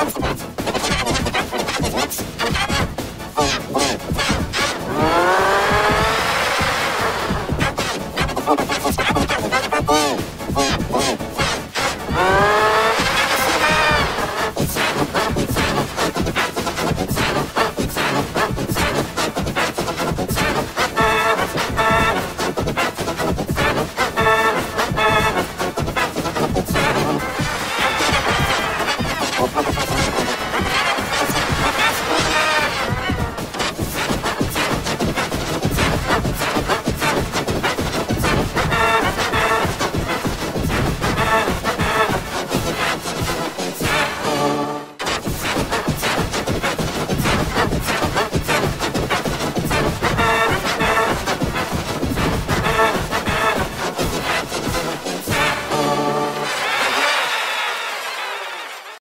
I'm